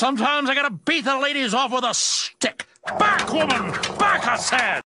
sometimes I gotta beat the ladies off with a stick. Back, woman! Back, I said!